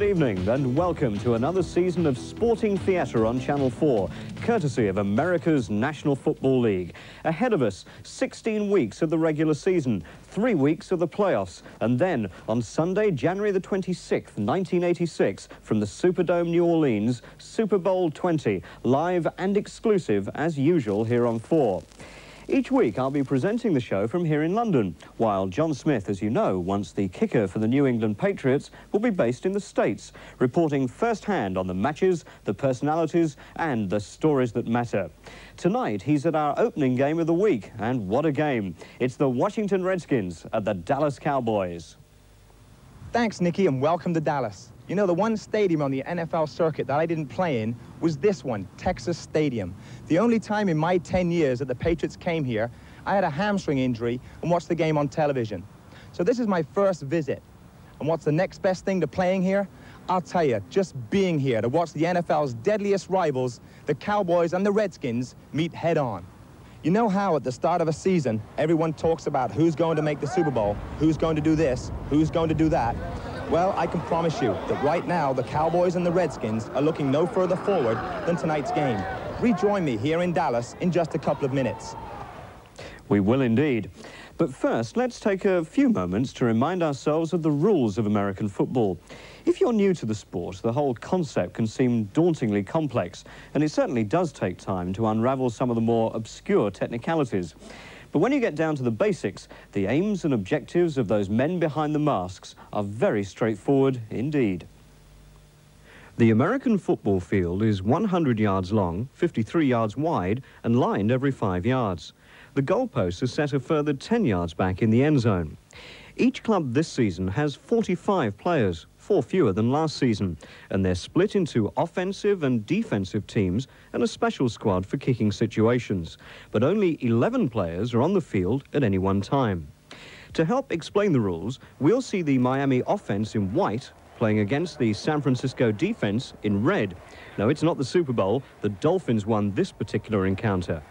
Good evening and welcome to another season of Sporting Theatre on Channel 4, courtesy of America's National Football League. Ahead of us, 16 weeks of the regular season, three weeks of the playoffs, and then on Sunday, January the 26th, 1986, from the Superdome New Orleans, Super Bowl 20, live and exclusive as usual here on 4. Each week I'll be presenting the show from here in London, while John Smith, as you know, once the kicker for the New England Patriots, will be based in the States, reporting firsthand on the matches, the personalities and the stories that matter. Tonight he's at our opening game of the week, and what a game. It's the Washington Redskins at the Dallas Cowboys. Thanks, Nicky, and welcome to Dallas. You know, the one stadium on the NFL circuit that I didn't play in was this one, Texas Stadium. The only time in my 10 years that the Patriots came here, I had a hamstring injury and watched the game on television. So this is my first visit. And what's the next best thing to playing here? I'll tell you, just being here to watch the NFL's deadliest rivals, the Cowboys and the Redskins, meet head on. You know how at the start of a season, everyone talks about who's going to make the Super Bowl, who's going to do this, who's going to do that? Well, I can promise you that right now the Cowboys and the Redskins are looking no further forward than tonight's game. Rejoin me here in Dallas in just a couple of minutes. We will indeed. But first, let's take a few moments to remind ourselves of the rules of American football. If you're new to the sport, the whole concept can seem dauntingly complex, and it certainly does take time to unravel some of the more obscure technicalities. But when you get down to the basics, the aims and objectives of those men behind the masks are very straightforward indeed. The American football field is 100 yards long, 53 yards wide, and lined every five yards. The goalposts are set a further 10 yards back in the end zone. Each club this season has 45 players, four fewer than last season, and they're split into offensive and defensive teams and a special squad for kicking situations. But only 11 players are on the field at any one time. To help explain the rules, we'll see the Miami offense in white playing against the San Francisco defense in red. No, it's not the Super Bowl. The Dolphins won this particular encounter.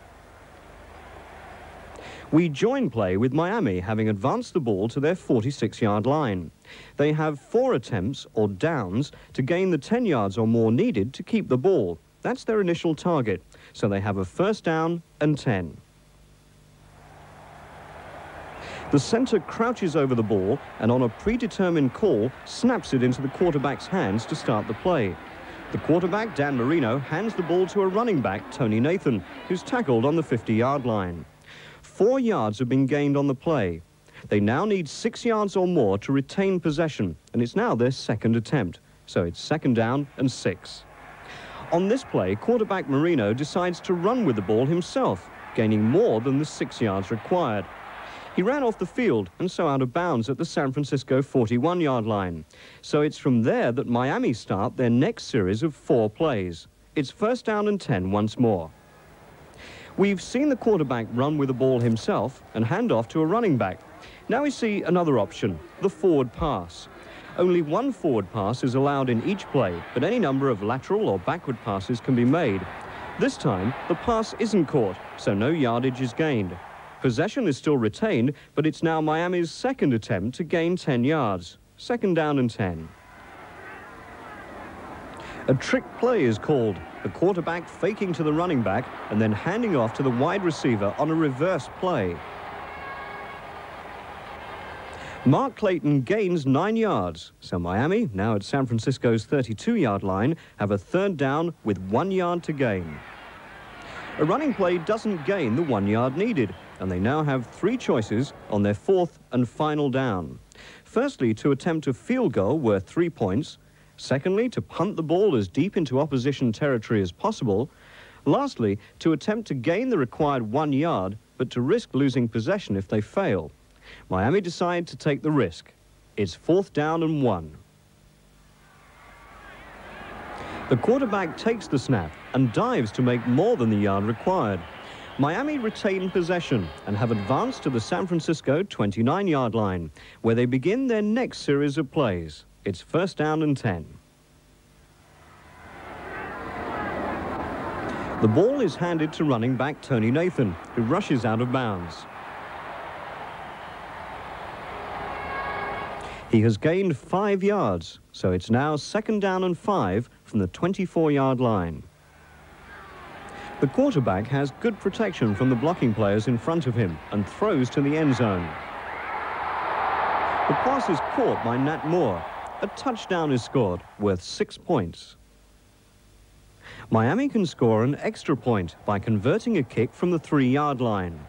We join play with Miami having advanced the ball to their 46-yard line. They have four attempts, or downs, to gain the 10 yards or more needed to keep the ball. That's their initial target, so they have a first down and 10. The centre crouches over the ball and on a predetermined call snaps it into the quarterback's hands to start the play. The quarterback, Dan Marino, hands the ball to a running back, Tony Nathan, who's tackled on the 50-yard line. Four yards have been gained on the play. They now need six yards or more to retain possession, and it's now their second attempt. So it's second down and six. On this play, quarterback Marino decides to run with the ball himself, gaining more than the six yards required. He ran off the field and so out of bounds at the San Francisco 41-yard line. So it's from there that Miami start their next series of four plays. It's first down and 10 once more. We've seen the quarterback run with the ball himself and hand off to a running back. Now we see another option, the forward pass. Only one forward pass is allowed in each play, but any number of lateral or backward passes can be made. This time, the pass isn't caught, so no yardage is gained. Possession is still retained, but it's now Miami's second attempt to gain 10 yards. Second down and 10. A trick play is called, the quarterback faking to the running back and then handing off to the wide receiver on a reverse play. Mark Clayton gains nine yards, so Miami, now at San Francisco's 32-yard line, have a third down with one yard to gain. A running play doesn't gain the one yard needed, and they now have three choices on their fourth and final down. Firstly, to attempt a field goal worth three points, Secondly, to punt the ball as deep into opposition territory as possible. Lastly, to attempt to gain the required one yard, but to risk losing possession if they fail. Miami decide to take the risk. It's fourth down and one. The quarterback takes the snap and dives to make more than the yard required. Miami retain possession and have advanced to the San Francisco 29-yard line, where they begin their next series of plays. It's first down and 10. The ball is handed to running back Tony Nathan, who rushes out of bounds. He has gained five yards, so it's now second down and five from the 24-yard line. The quarterback has good protection from the blocking players in front of him and throws to the end zone. The pass is caught by Nat Moore. A touchdown is scored, worth six points. Miami can score an extra point by converting a kick from the three-yard line.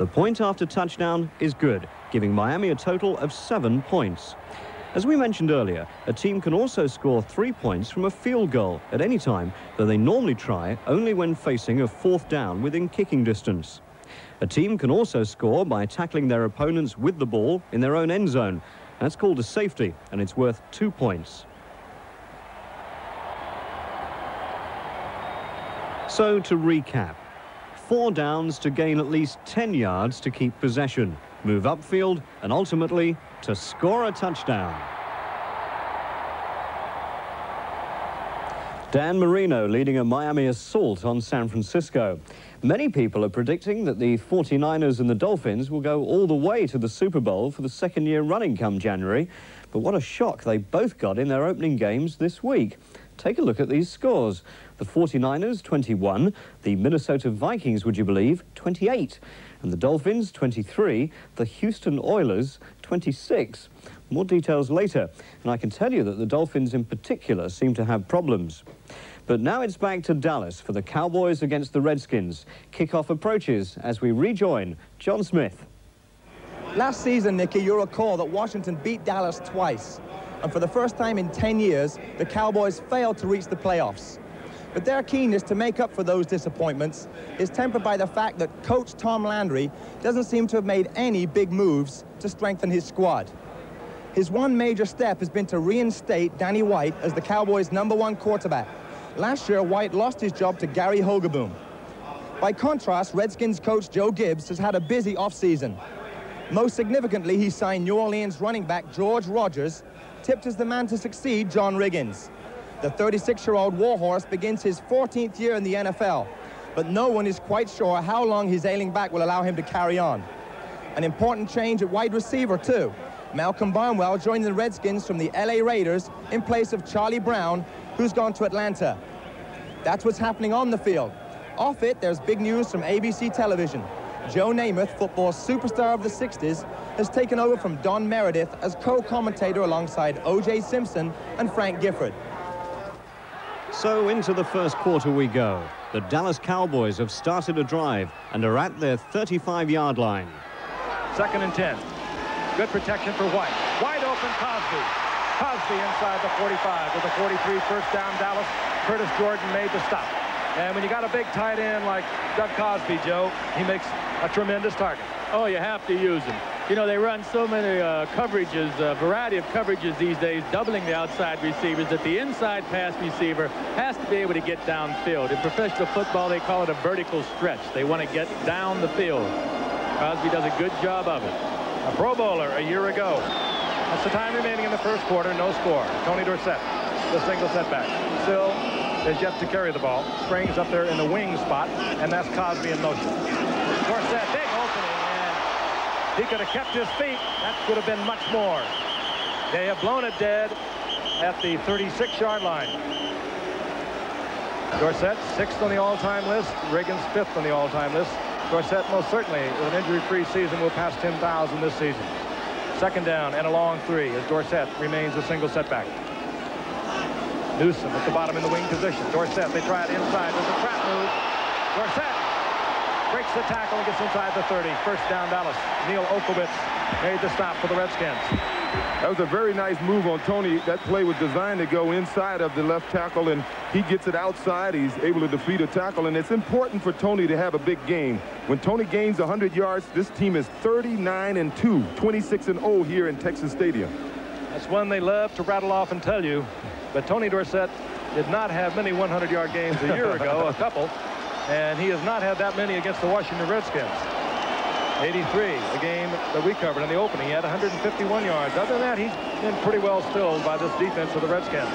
The point after touchdown is good, giving Miami a total of seven points. As we mentioned earlier, a team can also score three points from a field goal at any time, though they normally try only when facing a fourth down within kicking distance. A team can also score by tackling their opponents with the ball in their own end zone. That's called a safety, and it's worth two points. So to recap, four downs to gain at least 10 yards to keep possession, move upfield, and ultimately to score a touchdown. Dan Marino leading a Miami assault on San Francisco. Many people are predicting that the 49ers and the Dolphins will go all the way to the Super Bowl for the second year running come January. But what a shock they both got in their opening games this week. Take a look at these scores. The 49ers, 21. The Minnesota Vikings, would you believe, 28. And the Dolphins, 23. The Houston Oilers, 26. More details later. And I can tell you that the Dolphins in particular seem to have problems. But now it's back to Dallas for the Cowboys against the Redskins. Kickoff approaches as we rejoin John Smith. Last season, Nicky, you'll recall that Washington beat Dallas twice. And for the first time in 10 years, the Cowboys failed to reach the playoffs. But their keenness to make up for those disappointments is tempered by the fact that coach Tom Landry doesn't seem to have made any big moves to strengthen his squad. His one major step has been to reinstate Danny White as the Cowboys' number one quarterback. Last year, White lost his job to Gary Hogeboom. By contrast, Redskins coach Joe Gibbs has had a busy offseason. Most significantly, he signed New Orleans running back George Rogers, tipped as the man to succeed John Riggins. The 36-year-old Warhorse begins his 14th year in the NFL, but no one is quite sure how long his ailing back will allow him to carry on. An important change at wide receiver, too. Malcolm Barnwell joined the Redskins from the LA Raiders in place of Charlie Brown, who's gone to Atlanta. That's what's happening on the field. Off it, there's big news from ABC television. Joe Namath, football superstar of the 60s, has taken over from Don Meredith as co-commentator alongside O.J. Simpson and Frank Gifford. So into the first quarter we go. The Dallas Cowboys have started a drive and are at their 35-yard line. Second and 10. Good protection for White. Wide open Cosbie. Cosbie inside the 45 with a 43 first down Dallas. Curtis Jordan made the stop. And when you got a big tight end like Doug Cosbie, Joe, he makes a tremendous target. Oh, you have to use him. You know, they run so many uh, coverages, a variety of coverages these days, doubling the outside receivers, that the inside pass receiver has to be able to get downfield. In professional football, they call it a vertical stretch. They want to get down the field. Cosbie does a good job of it. A Pro Bowler a year ago. That's the time remaining in the first quarter, no score. Tony Dorsett, the single setback. Still is yet to carry the ball. Springs up there in the wing spot, and that's Cosbie in motion. Dorsett, big he could have kept his feet. That would have been much more. They have blown it dead at the 36-yard line. Dorsett, sixth on the all-time list. Riggins, fifth on the all-time list. Dorsett, most certainly, with an injury-free season, will pass 10,000 this season. Second down and a long three as Dorsett remains a single setback. Newsome at the bottom in the wing position. Dorsett, they try it inside. There's a trap move. Dorsett breaks the tackle and gets inside the 30. First down, Dallas. Neal Olkewicz made the stop for the Redskins. That was a very nice move on Tony. That play was designed to go inside of the left tackle, and he gets it outside. He's able to defeat a tackle, and it's important for Tony to have a big game. When Tony gains 100 yards, this team is 39 and 2, 26 and 0 here in Texas Stadium. That's one they love to rattle off and tell you. But Tony Dorsett did not have many 100-yard games a year ago, a couple and he has not had that many against the Washington Redskins. 83, the game that we covered in the opening. He had 151 yards. Other than that, he's been pretty well stilled by this defense of the Redskins.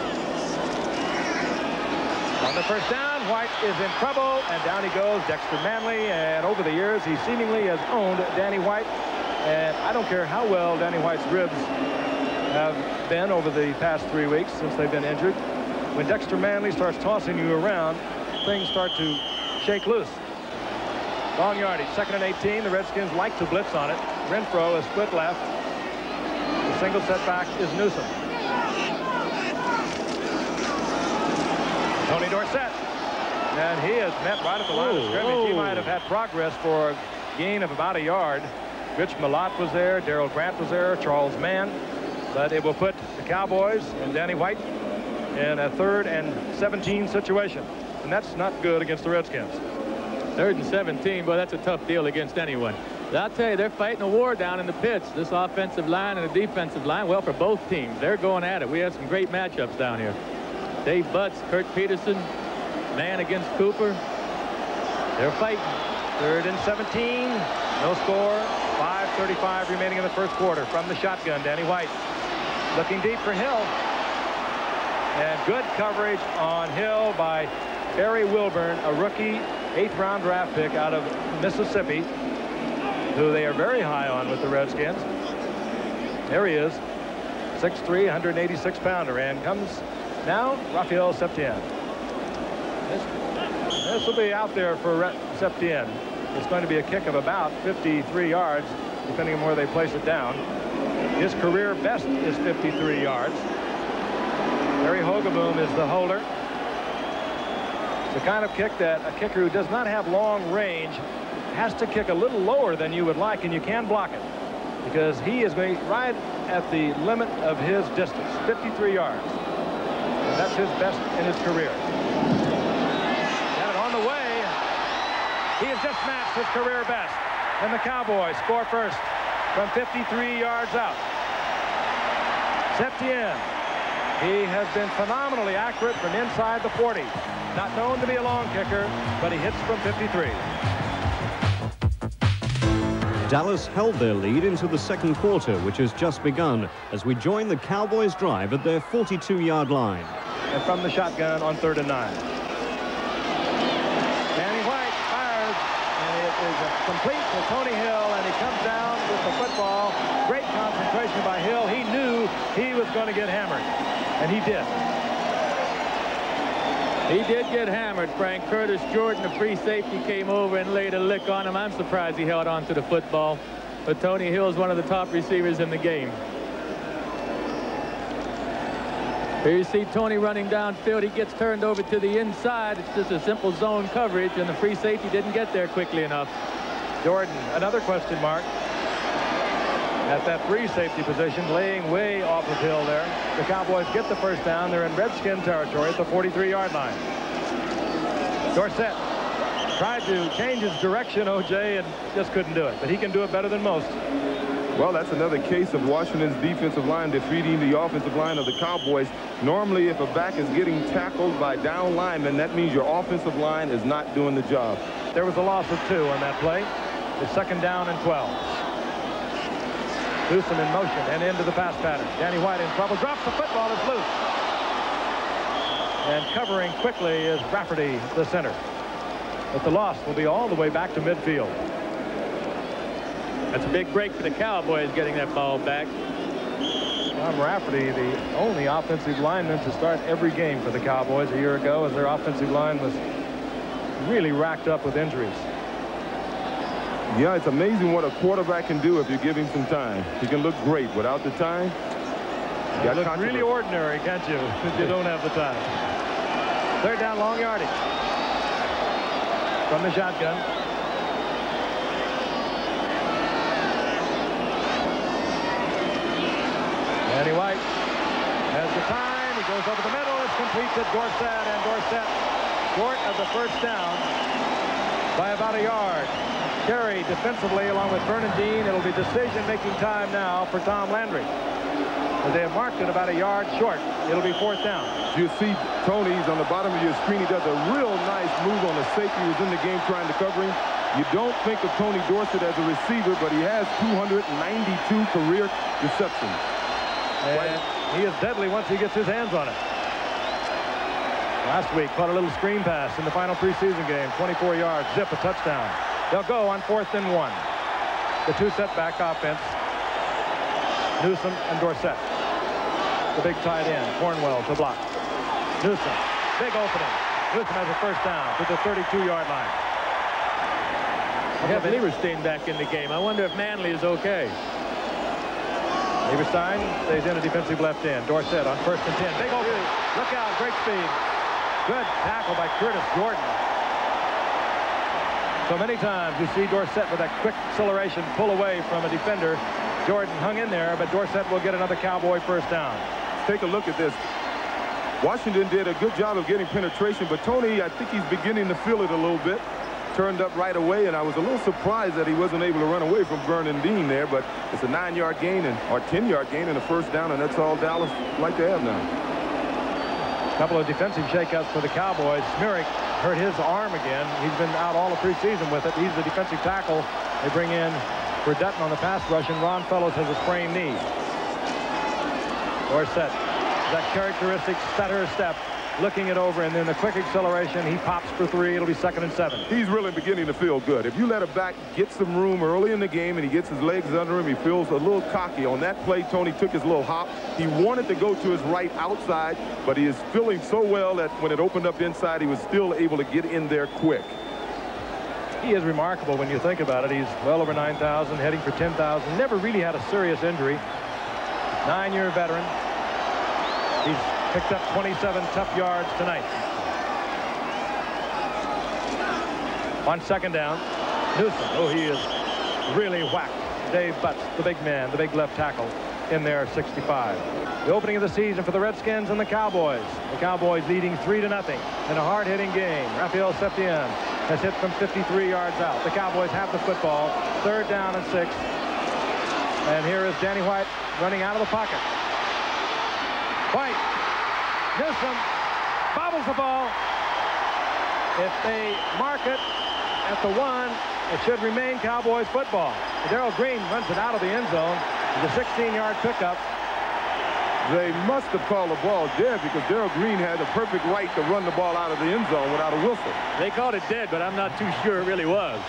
On the first down, White is in trouble, and down he goes, Dexter Manley. And over the years, he seemingly has owned Danny White. And I don't care how well Danny White's ribs have been over the past three weeks since they've been injured. When Dexter Manley starts tossing you around, things start to shake loose. Long yardage, second and 18. The Redskins like to blitz on it. Renfro is split left. The single setback is Newsome. Tony Dorsett. And he is met right at the line of scrimmage. He might have had progress for a gain of about a yard. Rich Milot was there. Darryl Grant was there. Charles Mann. But it will put the Cowboys and Danny White in a third and 17 situation. And that's not good against the Redskins. Third and 17, but that's a tough deal against anyone. I'll tell you, they're fighting a war down in the pits. This offensive line and the defensive line, well, for both teams, they're going at it. We have some great matchups down here. Dave Butz, Kurt Petersen, man against Cooper. They're fighting. Third and 17. No score. 5.35 remaining in the first quarter from the shotgun. Danny White looking deep for Hill. And good coverage on Hill by Barry Wilburn, a rookie eighth round draft pick out of Mississippi, who they are very high on with the Redskins. There he is, 6'3", 186 pounder, and comes now Rafael Septien. This, this will be out there for Septien. It's going to be a kick of about 53 yards, depending on where they place it down. His career best is 53 yards. Larry Hogeboom is the holder. The kind of kick that a kicker who does not have long range has to kick a little lower than you would like, and you can block it because he is going right at the limit of his distance, 53 yards. And that's his best in his career. Got it on the way. He has just matched his career best. And the Cowboys score first from 53 yards out. Septien he has been phenomenally accurate from inside the 40. Not known to be a long kicker, but he hits from 53. Dallas held their lead into the second quarter, which has just begun, as we join the Cowboys' drive at their 42-yard line. And from the shotgun on third and nine. Danny White fires, and it is complete to Tony Hill, and he comes down with the football. Great concentration by Hill. He knew he was going to get hammered. And he did. He did get hammered, Frank. Curtis Jordan, the free safety, came over and laid a lick on him. I'm surprised he held on to the football. But Tony Hill is one of the top receivers in the game. Here you see Tony running downfield. He gets turned over to the inside. It's just a simple zone coverage, and the free safety didn't get there quickly enough. Jordan, another question mark at that free safety position, laying way off of Hill there. The Cowboys get the first down. They're in Redskin territory at the 43-yard line. Dorsett tried to change his direction, O.J., and just couldn't do it. But he can do it better than most. Well, that's another case of Washington's defensive line defeating the offensive line of the Cowboys. Normally, if a back is getting tackled by down linemen, that means your offensive line is not doing the job. There was a loss of two on that play. The second down and 12. Newsome in motion and into the pass pattern. Danny White in trouble. Drops the football. It's loose. And covering quickly is Rafferty, the center. But the loss will be all the way back to midfield. That's a big break for the Cowboys getting that ball back. Tom Rafferty, the only offensive lineman to start every game for the Cowboys a year ago as their offensive line was really racked up with injuries. Yeah, it's amazing what a quarterback can do if you give him some time. He can look great without the time. You look really ordinary, can't you, if you don't have the time. Third down, long yardage. From the shotgun. Danny White has the time. He goes over the middle. It's complete to Dorsett, and Dorsett short of the first down by about a yard. Carey defensively along with Vernon Dean. It'll be decision-making time now for Tom Landry. They have marked it about a yard short. It'll be fourth down. You see Tony's on the bottom of your screen. He does a real nice move on the safety who was in the game trying to cover him. You don't think of Tony Dorsett as a receiver, but he has 292 career receptions. And he is deadly once he gets his hands on it. Last week, caught a little screen pass in the final preseason game. 24 yards, zip, a touchdown. They'll go on fourth and one. The two setback offense. Newsome and Dorsett. The big tight end, Cornwell to block. Newsome, big opening. Newsome has a first down to the 32-yard line. We have Liebenstein back in the game. I wonder if Manley is okay. Liebenstein stays in a defensive left end. Dorsett on first and 10. Big opening. Look out, great speed. Good tackle by Curtis Jordan. So many times you see Dorsett with that quick acceleration pull away from a defender. Jordan hung in there, but Dorsett will get another Cowboy first down. Take a look at this. Washington did a good job of getting penetration, but Tony, I think he's beginning to feel it a little bit. Turned up right away, and I was a little surprised that he wasn't able to run away from Vernon Dean there, but it's a nine-yard gain and or 10-yard gain and a first down, and that's all Dallas like to have now. A couple of defensive shakeouts for the Cowboys. Smerek hurt his arm again. He's been out all the preseason with it. He's the defensive tackle. They bring in for Dutton on the pass rush, and Ron Fellows has a sprained knee. Dorsett, that characteristic stutter step, looking it over, and then the quick acceleration. He pops for three. It'll be second and seven. He's really beginning to feel good. If you let a back get some room early in the game and he gets his legs under him, he feels a little cocky. On that play, Tony took his little hop. He wanted to go to his right outside, but he is feeling so well that when it opened up inside, he was still able to get in there quick. He is remarkable when you think about it. He's well over 9,000, heading for 10,000. Never really had a serious injury. Nine-year veteran. He's picked up 27 tough yards tonight. On second down, Newsome. Oh, he is really whacked. Dave Butz, the big man, the big left tackle in there, 65. The opening of the season for the Redskins and the Cowboys. The Cowboys leading 3 to nothing in a hard-hitting game. Rafael Septien has hit from 53 yards out. The Cowboys have the football. Third down and six. And here is Danny White running out of the pocket. White. Newsome bobbles the ball. If they mark it at the one, it should remain Cowboys football. Darrell Green runs it out of the end zone. The 16-yard pickup. They must have called the ball dead because Darrell Green had the perfect right to run the ball out of the end zone without a whistle. They called it dead, but I'm not too sure it really was.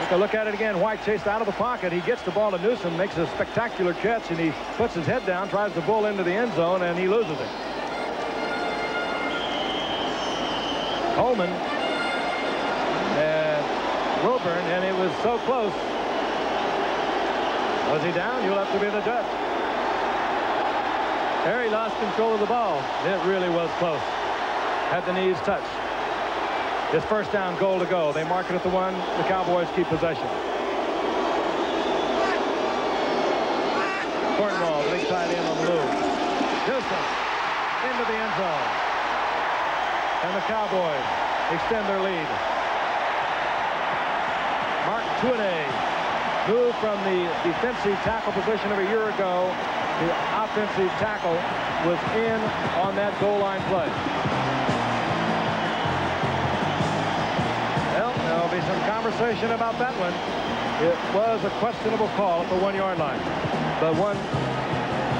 Take a look at it again. White chased out of the pocket. He gets the ball to Newsome, makes a spectacular catch, and he puts his head down, tries to bull into the end zone, and he loses it. Coleman and Wilburn, and it was so close. Was he down? You'll have to be the judge. Harry lost control of the ball. It really was close. Had the knees touched. His first down goal to go. They mark it at the one. The Cowboys keep possession. Cornwell, big tight end on the move. Newsome into the end zone. And the Cowboys extend their lead. Mark Tuinei moved from the defensive tackle position of a year ago. The offensive tackle was in on that goal line play. Conversation about that one. It was a questionable call at the one-yard line, but one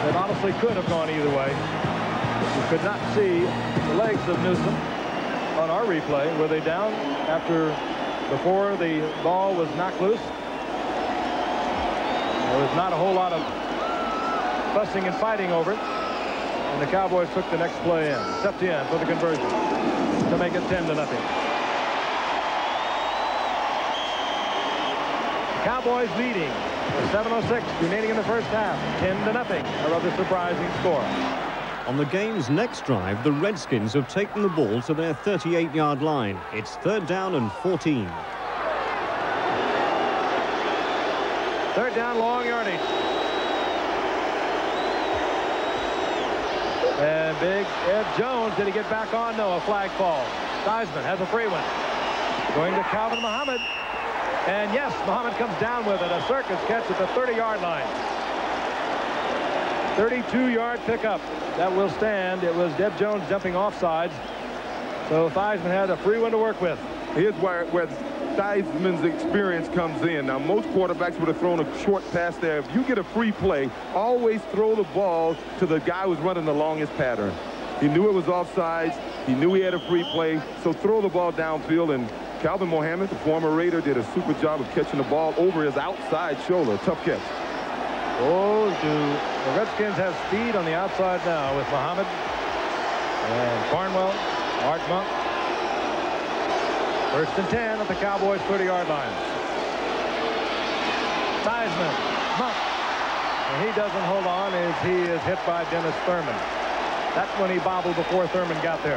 that honestly could have gone either way. You could not see the legs of Newsome on our replay. Were they down after, before the ball was knocked loose? There was not a whole lot of fussing and fighting over it. And the Cowboys took the next play in. Septien for the conversion to make it 10 to nothing. Cowboys leading with 7.06 remaining in the first half. 10 to nothing. A rather surprising score. On the game's next drive, the Redskins have taken the ball to their 38-yard line. It's third down and 14. Third down, long yardage. And big Ed Jones, did he get back on? No, a flag fall. Theismann has a free one. Going to Calvin Muhammad. And yes, Muhammad comes down with it. A circus catch at the 30-yard line. 32-yard pickup. That will stand. It was Deb Jones jumping off sides. So Theismann had a free one to work with. Here's where, where Theismann's experience comes in. Now, most quarterbacks would have thrown a short pass there. If you get a free play, always throw the ball to the guy who's running the longest pattern. He knew it was offsides. He knew he had a free play. So throw the ball downfield. And Calvin Muhammad, the former Raider, did a super job of catching the ball over his outside shoulder. Tough catch. Oh, do the Redskins have speed on the outside now with Muhammad and Barnwell, Art Monk. First and 10 at the Cowboys 30-yard line. Theismann, Monk. And he doesn't hold on as he is hit by Dennis Thurman. That's when he bobbled before Thurman got there.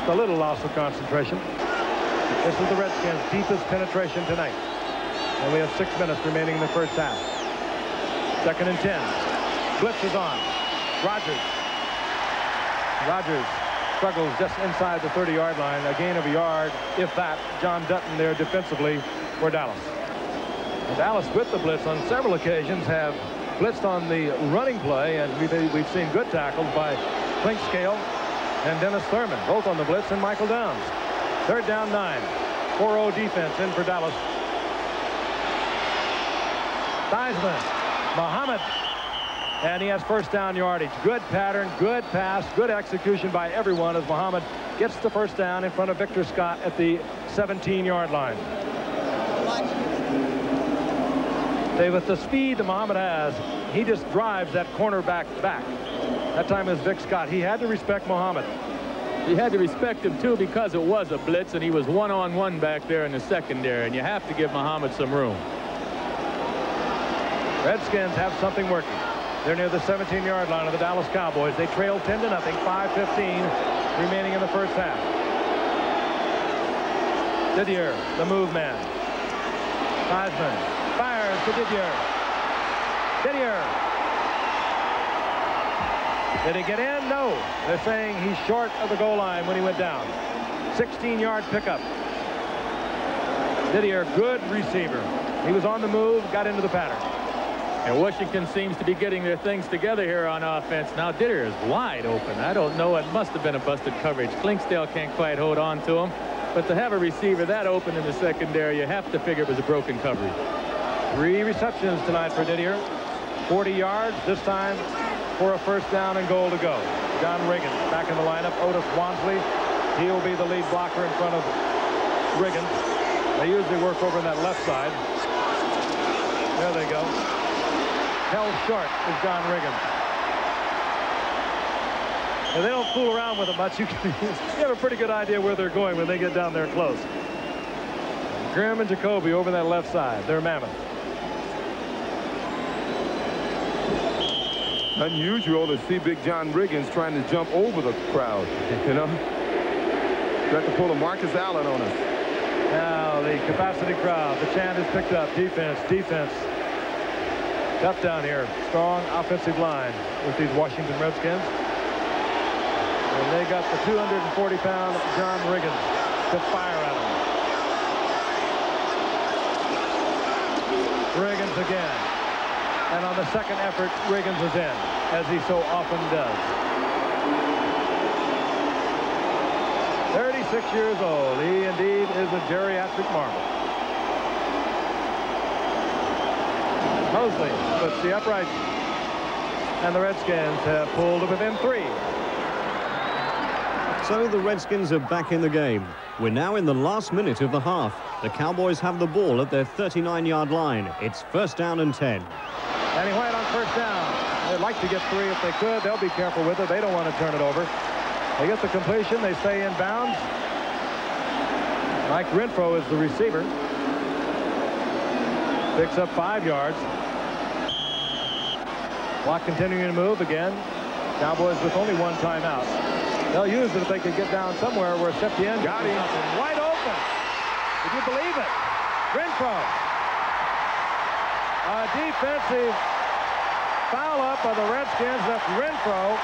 Just a little loss of concentration. This is the Redskins' deepest penetration tonight. And we have six minutes remaining in the first half. Second and 10. Blitz is on. Rogers. Rogers struggles just inside the 30-yard line. A gain of a yard, if that. John Dutton there defensively for Dallas. And Dallas with the blitz on several occasions have blitzed on the running play, and we've, we've seen good tackles by Clinkscale and Dennis Thurman, both on the blitz, and Michael Downs. Third down nine. 4-0 defense in for Dallas. Theismann, Muhammad, and he has first down yardage. Good pattern, good pass, good execution by everyone as Muhammad gets the first down in front of Victor Scott at the 17-yard line. with the speed that Muhammad has, he just drives that cornerback back. That time is Vic Scott. He had to respect Muhammad. He had to respect him, too, because it was a blitz, and he was one-on-one -on -one back there in the secondary, and you have to give Muhammad some room. Redskins have something working. They're near the 17-yard line of the Dallas Cowboys. They trail 10 to nothing, 5-15 remaining in the first half. Didier, the move man. Theismann fires to Didier. Didier. Did he get in? No. They're saying he's short of the goal line when he went down. 16-yard pickup. Didier, good receiver. He was on the move, got into the pattern. And Washington seems to be getting their things together here on offense. Now Didier is wide open. I don't know. It must have been a busted coverage. Clinkscale can't quite hold on to him. But to have a receiver that open in the secondary, you have to figure it was a broken coverage. Three receptions tonight for Didier. 40 yards, this time for a first down and goal to go. John Riggins back in the lineup. Otis Wonsley, he'll be the lead blocker in front of Riggins. They usually work over on that left side. There they go held short is John Riggins. And they don't fool around with it much. You, can, you have a pretty good idea where they're going when they get down there close. Grimm and Jacoby over that left side. They're mammoth. Unusual to see Big John Riggins trying to jump over the crowd. You know? Got to pull a Marcus Allen on us. Now the capacity crowd. The chant is picked up. Defense, defense. Tough down here. Strong offensive line with these Washington Redskins. And they got the 240-pound John Riggins to fire at him. Riggins again. And on the second effort, Riggins is in, as he so often does. 36 years old. He indeed is a geriatric marvel. Moseley puts the upright. And the Redskins have pulled within three. So the Redskins are back in the game. We're now in the last minute of the half. The Cowboys have the ball at their 39-yard line. It's first down and 10. Danny White on first down. They'd like to get three if they could. They'll be careful with it. They don't want to turn it over. They get the completion. They stay in bounds. Mike Renfro is the receiver. Picks up five yards. Clock continuing to move again. Cowboys with only one timeout. They'll use it if they can get down somewhere where Septien got him. Wide open. Did you believe it? Renfro. A defensive foul up by the Redskins left Renfro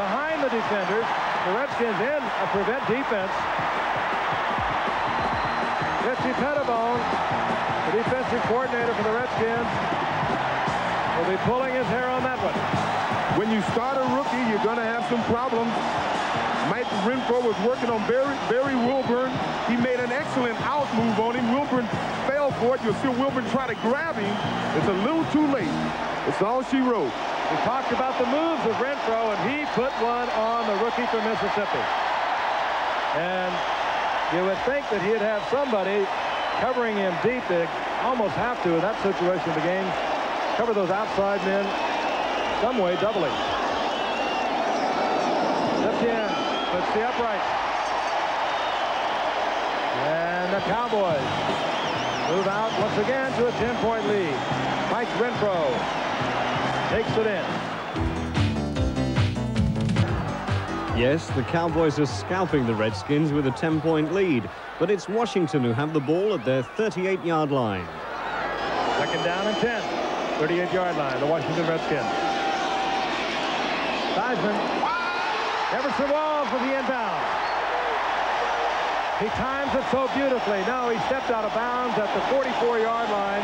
behind the defenders. The Redskins in a prevent defense. Richie Petitbon, the defensive coordinator for the Redskins, will be pulling his hair on that one. When you start a rookie, you're going to have some problems. Mike Renfro was working on Barry, Barry Wilburn. He made an excellent out move on him. Wilburn fell for it. You'll see Wilburn try to grab him. It's a little too late. It's all she wrote. We talked about the moves of Renfro, and he put one on the rookie from Mississippi. And you would think that he'd have somebody covering him deep. They almost have to in that situation of the game. Cover those outside men some way doubling. Septien puts the upright. And the Cowboys move out once again to a 10-point lead. Mike Renfro takes it in. Yes, the Cowboys are scalping the Redskins with a 10-point lead, but it's Washington who have the ball at their 38-yard line. Second down and 10. 38-yard line, the Washington Redskins. Theismann. Everson Walls for the inbound. He times it so beautifully. No, he stepped out of bounds at the 44-yard line,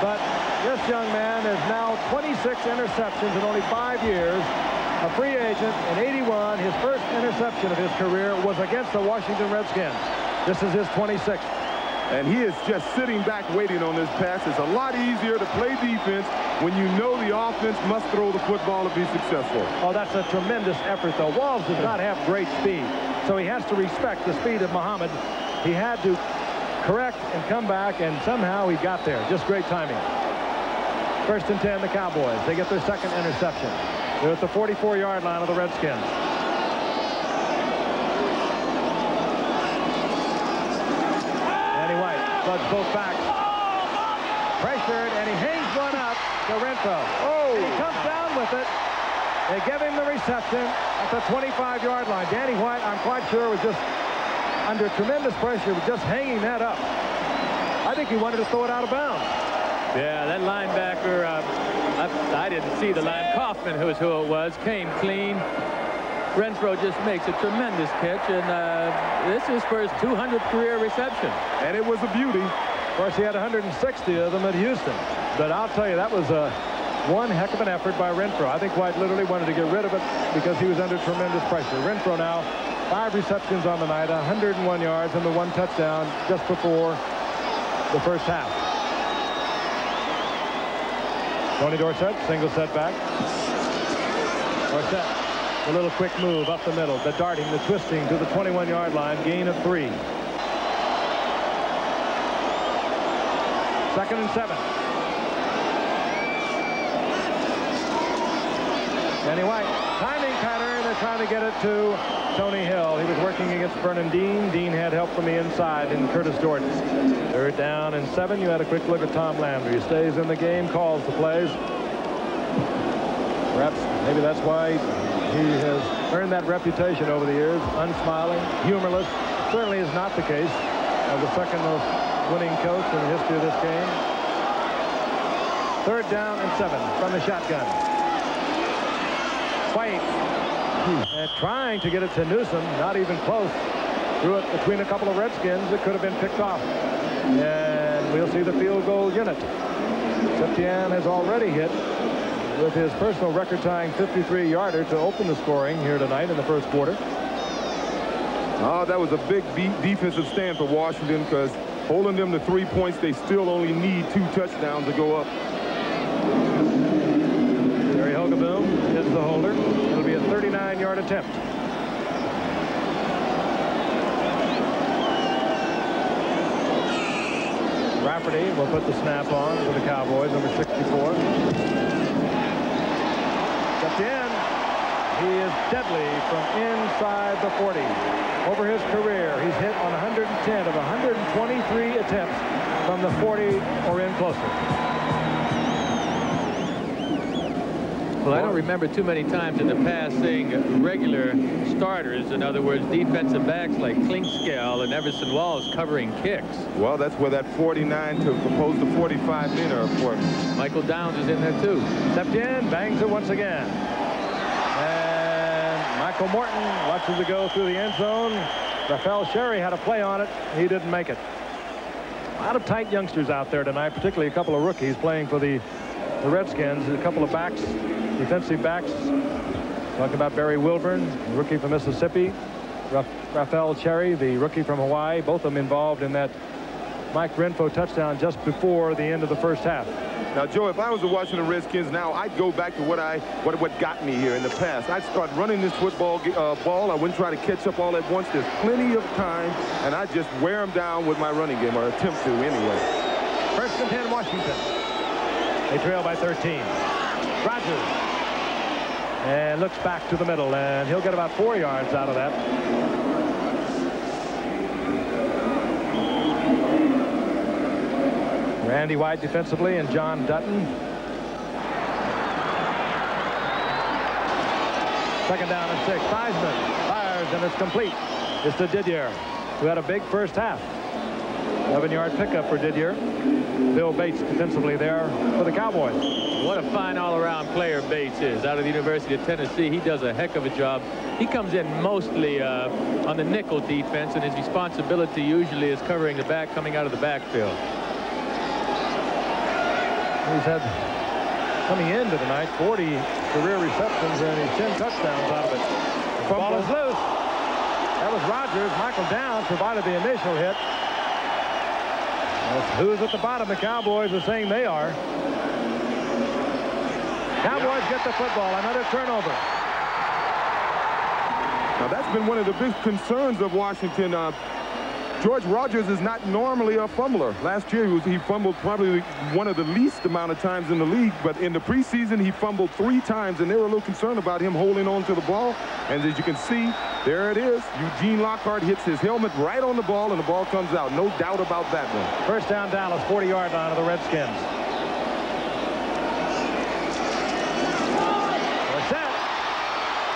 but this young man has now 26 interceptions in only five years a free agent in 81. His first interception of his career was against the Washington Redskins. This is his 26th. And he is just sitting back waiting on this pass. It's a lot easier to play defense when you know the offense must throw the football to be successful. Oh, that's a tremendous effort, though. Walls does not have great speed, so he has to respect the speed of Muhammad. He had to correct and come back, and somehow he got there. Just great timing. First and 10, the Cowboys. They get their second interception. They're at the 44-yard line of the Redskins. Danny White floods both backs. Pressured, and he hangs one up to Renfro. Oh! And he comes down with it. They give him the reception at the 25-yard line. Danny White, I'm quite sure, was just under tremendous pressure, just hanging that up. I think he wanted to throw it out of bounds. Yeah, that linebacker, uh, I, I, didn't see the line. Kaufman, who's who it was, came clean. Renfro just makes a tremendous catch, and uh, this is for his 200th career reception. And it was a beauty. Of course, he had 160 of them at Houston. But I'll tell you, that was a one heck of an effort by Renfro. I think White literally wanted to get rid of it because he was under tremendous pressure. Renfro now, five receptions on the night, 101 yards, and the one touchdown just before the first half. Tony Dorsett, single setback. Dorsett, a little quick move up the middle, the darting, the twisting to the 21-yard line, gain of three. Second and seven. White, timing pattern, they're trying to get it to Tony Hill. He was working against Vernon Dean. Dean had help from the inside in Curtis Jordan. Third down and seven. You had a quick look at Tom Landry. He stays in the game, calls the plays. Perhaps maybe that's why he has earned that reputation over the years. Unsmiling, humorless. Certainly is not the case of the second most winning coach in the history of this game. Third down and seven from the shotgun. And trying to get it to Newsome, not even close. Threw it between a couple of Redskins. It could have been picked off. And we'll see the field goal unit. Septien has already hit with his personal record-tying 53-yarder to open the scoring here tonight in the first quarter. Oh, that was a big defensive stand for Washington because holding them to three points, they still only need two touchdowns to go up. Terry Hogeboom is the holder. It'll be a 39-yard attempt. Rafferty will put the snap on for the Cowboys, number 64. Septien. He is deadly from inside the 40. Over his career, he's hit on 110 of 123 attempts from the 40 or in closer. Well, I don't remember too many times in the past seeing regular starters, in other words, defensive backs like Clinkscale and Everson Walls covering kicks. Well, that's where that 49 to opposed to 45 men are important. Michael Downs is in there, too. Septien, bangs it once again. And Michael Morton watches it go through the end zone. Raphel Cherry had a play on it. He didn't make it. A lot of tight youngsters out there tonight, particularly a couple of rookies playing for the, the Redskins. A couple of backs defensive backs. Talking about Barry Wilburn, rookie from Mississippi. Raphel Cherry, the rookie from Hawaii. Both of them involved in that Mike Renfro touchdown just before the end of the first half. Now, Joe, if I was the Washington Redskins now, I'd go back to what I what what got me here in the past. I'd start running this football uh, ball. I wouldn't try to catch up all at once. There's plenty of time, and I'd just wear them down with my running game, or attempt to anyway. First and 10, Washington. They trail by 13. Rogers. And looks back to the middle, and he'll get about four yards out of that. Randy White defensively and John Dutton. Second down and six. Theismann fires and it's complete. It's to Didier, who had a big first half. 11-yard pickup for Didier. Bill Bates defensively there for the Cowboys. What a fine all-around player Bates is. Out of the University of Tennessee, he does a heck of a job. He comes in mostly uh, on the nickel defense, and his responsibility usually is covering the back coming out of the backfield. He's had, coming into the night, 40 career receptions and he's 10 touchdowns out of it. The ball is loose. That was Rogers. Michael Downs provided the initial hit. Who's at the bottom? The Cowboys are saying they are. Cowboys get the football. Another turnover. Now, that's been one of the big concerns of Washington. Uh, George Rogers is not normally a fumbler. Last year, he, was, he fumbled probably one of the least amount of times in the league, but in the preseason, he fumbled three times, and they were a little concerned about him holding on to the ball. And as you can see, there it is. Eugene Lockhart hits his helmet right on the ball, and the ball comes out. No doubt about that one. First down, Dallas, 40-yard line of the Redskins. Dorsett.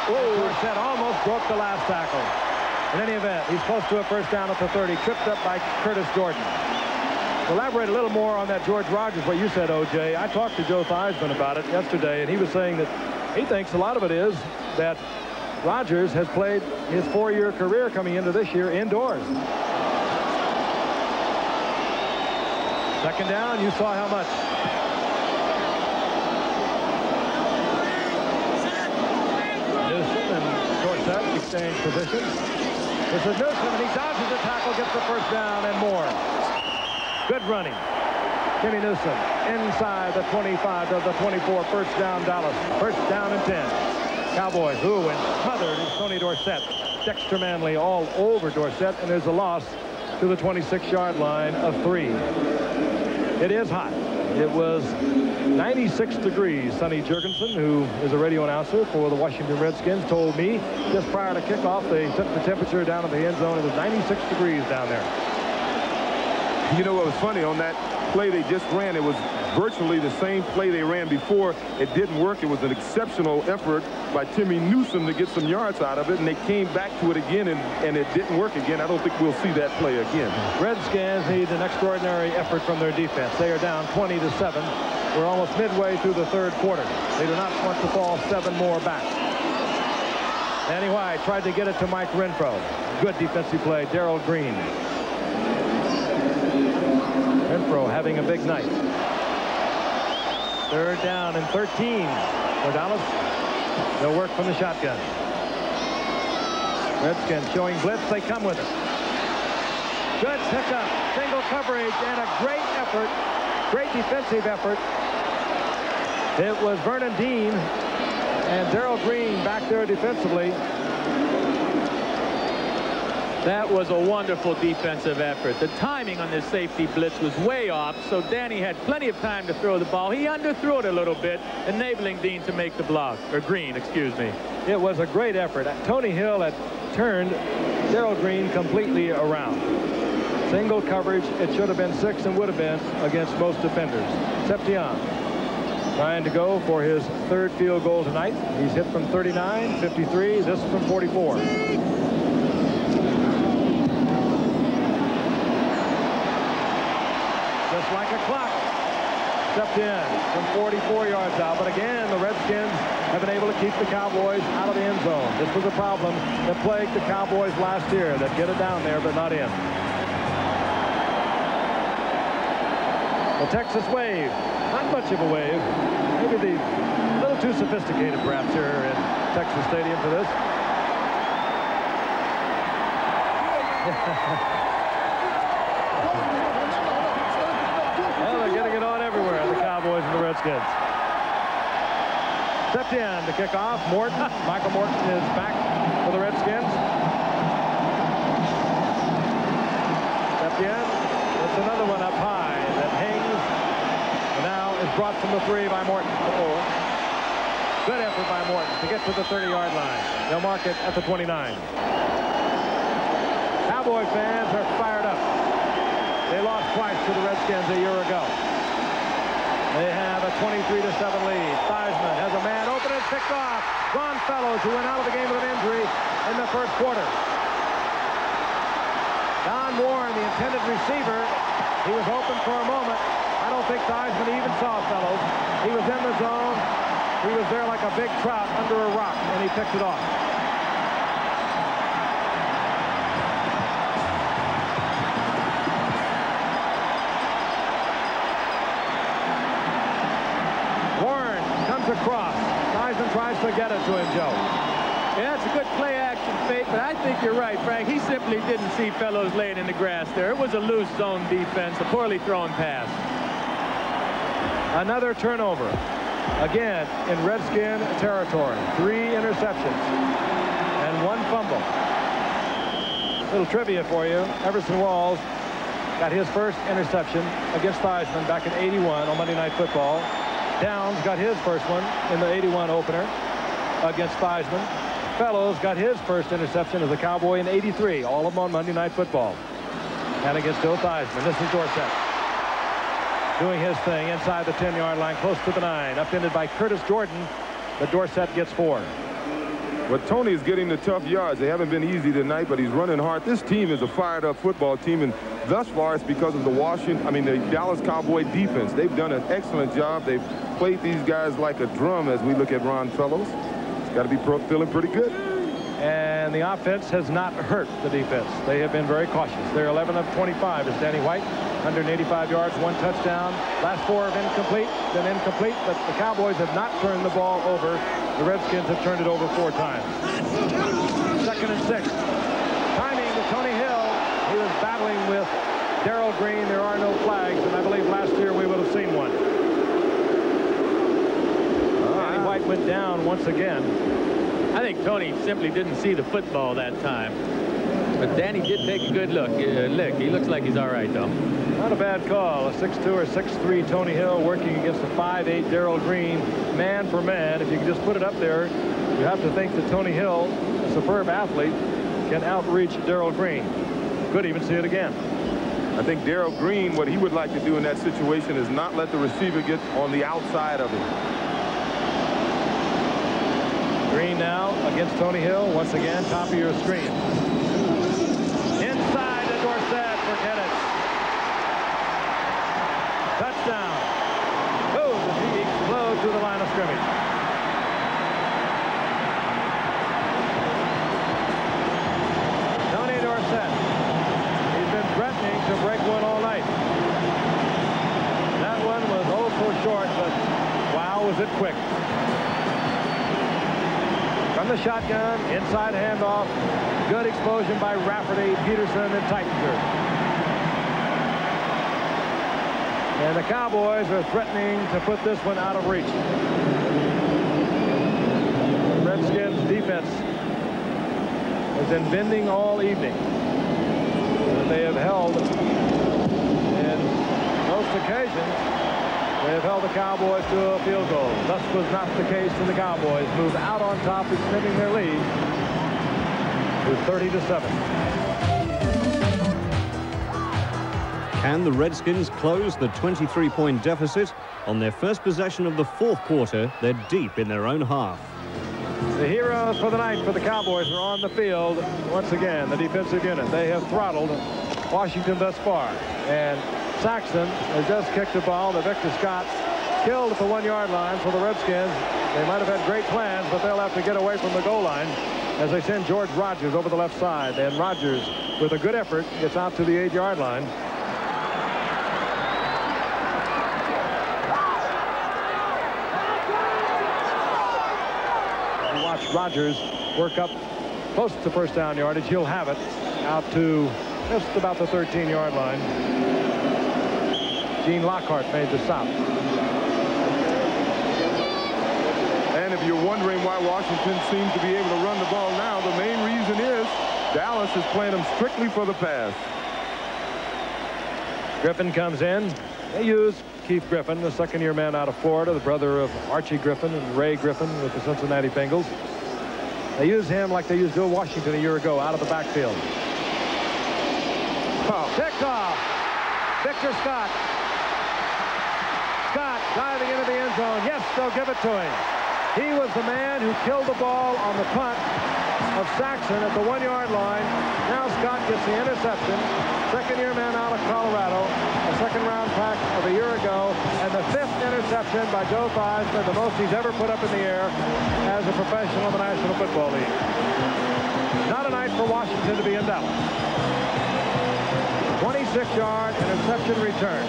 Oh, Dorsett almost broke the last tackle. In any event, he's close to a first down at the 30, tripped up by Curtis Jordan. Elaborate a little more on that George Rogers, what you said, O.J. I talked to Joe Theismann about it yesterday, and he was saying that he thinks a lot of it is that Rogers has played his four-year career coming into this year indoors. Second down, you saw how much. Newsome and Dorsett exchange positions. This is Newsome, and he dodges the tackle, gets the first down and more. Good running. Timmy Newsome inside the 25 of the 24. First down, Dallas. First down and 10. Cowboys, who and smothered is Tony Dorsett. Dexter Manley all over Dorsett, and there's a loss to the 26-yard line of three. It is hot. It was 96 degrees. Sonny Jurgensen, who is a radio announcer for the Washington Redskins, told me just prior to kickoff they took the temperature down at the end zone. It was 96 degrees down there. You know what was funny on that play they just ran? It was virtually the same play they ran before. It didn't work. It was an exceptional effort by Timmy Newsome to get some yards out of it, and they came back to it again, and, and it didn't work again. I don't think we'll see that play again. Redskins need an extraordinary effort from their defense. They are down 20 to 7. We're almost midway through the third quarter. They do not want to fall seven more back. Danny White tried to get it to Mike Renfro. Good defensive play. Darrell Green. Renfro having a big night. Third down and 13 for Dallas. They'll work from the shotgun. Redskins showing blitz. They come with it. Good pickup. Single coverage and a great effort. Great defensive effort. It was Vernon Dean and Darrell Green back there defensively. That was a wonderful defensive effort. The timing on this safety blitz was way off, so Danny had plenty of time to throw the ball. He underthrew it a little bit, enabling Dean to make the block, or Green, excuse me. It was a great effort. Tony Hill had turned Darrell Green completely around. Single coverage, it should have been six and would have been against most defenders. Septien trying to go for his third field goal tonight. He's hit from 39, 53, this is from 44. like a clock. Septien from 44 yards out. But again, the Redskins have been able to keep the Cowboys out of the end zone. This was a problem that plagued the Cowboys last year. That get it down there, but not in. The Texas wave. Not much of a wave. Maybe the little too sophisticated, perhaps, here in Texas Stadium for this. Redskins. Septien to kick off. Morton. Michael Morton is back for the Redskins. Septien. It's another one up high that hangs. And now is brought from the three by Morton. -oh. Good effort by Morton to get to the 30-yard line. They'll mark it at the 29. Cowboy fans are fired up. They lost twice to the Redskins a year ago. They have a 23 to 7 lead. Theismann has a man open and picked off. Ron Fellows, who went out of the game with an injury in the first quarter. Don Warren, the intended receiver, he was open for a moment. I don't think Theismann even saw Fellows. He was in the zone. He was there like a big trout under a rock, and he picked it off. Across. Theismann tries to get it to him, Joe. Yeah, it's a good play action fake, but I think you're right, Frank. He simply didn't see Fellows laying in the grass there. It was a loose zone defense, a poorly thrown pass. Another turnover. Again, in Redskin territory. Three interceptions and one fumble. Little trivia for you. Everson Walls got his first interception against Theismann back in 81 on Monday Night Football. Downs got his first one in the 81 opener against Theismann. Fellows got his first interception as a Cowboy in 83, all of them on Monday Night Football. And against Bill Theismann. This is Dorsett. Doing his thing inside the 10-yard line, close to the 9. Upended by Curtis Jordan, but Dorsett gets four. But Tony is getting the tough yards. They haven't been easy tonight, but he's running hard. This team is a fired-up football team, and thus far it's because of the Washington, I mean, the Dallas Cowboy defense. They've done an excellent job. They've played these guys like a drum as we look at Ron Fellows. It's got to be feeling pretty good. And the offense has not hurt the defense. They have been very cautious. They're 11 of 25 is Danny White. 185 yards, one touchdown. Last four have incomplete, been incomplete, but the Cowboys have not turned the ball over the Redskins have turned it over four times. Second and six. Timing to Tony Hill. He was battling with Darrell Green. There are no flags, and I believe last year we would have seen one. Danny ah. White went down once again. I think Tony simply didn't see the football that time. But Danny did take a good look. Uh, look, he looks like he's all right, though. Not a bad call. A 6'2 or 6'3 Tony Hill working against a 5'8 Darrell Green, man for man. If you can just put it up there, you have to think that Tony Hill, a superb athlete, can outreach Darrell Green. Could even see it again. I think Darrell Green, what he would like to do in that situation is not let the receiver get on the outside of him. Green now against Tony Hill. Once again, top of your screen. Inside to Dorsett. for it. Touchdown. Oh, does he explode to the line of scrimmage. Tony Dorsett. He's been threatening to break one all night. That one was oh so short, but wow, was it quick. The shotgun, inside handoff. Good explosion by Rafferty, Petersen, and Titensor. And the Cowboys are threatening to put this one out of reach. Redskins defense has been bending all evening. They have held in most occasions they have held the Cowboys to a field goal. Thus was not the case and the Cowboys move out on top, extending their lead to 30 to 7. Can the Redskins close the 23-point deficit? On their first possession of the fourth quarter, they're deep in their own half. The heroes for the night for the Cowboys are on the field once again. The defensive unit. They have throttled Washington thus far. And Saxon has just kicked a ball that Victor Scott killed at the one-yard line for the Redskins. They might have had great plans, but they'll have to get away from the goal line as they send George Rogers over the left side. And Rogers, with a good effort, gets out to the eight-yard line. watch Rogers work up close to first down yardage. He'll have it out to just about the 13-yard line. Gene Lockhart made the stop. And if you're wondering why Washington seems to be able to run the ball now, the main reason is Dallas is playing them strictly for the pass. Griffin comes in. They use Keith Griffin, the second-year man out of Florida, the brother of Archie Griffin and Ray Griffin with the Cincinnati Bengals. They use him like they used Bill Washington a year ago out of the backfield. Oh. Picked off. Victor Scott. Diving into the end zone. Yes, they'll give it to him. He was the man who killed the ball on the punt of Saxon at the one-yard line. Now Scott gets the interception. Second-year man out of Colorado. A second-round pack of a year ago. And the fifth interception by Joe Theismann, the most he's ever put up in the air as a professional in the National Football League. Not a night for Washington to be in Dallas. 26-yard interception return.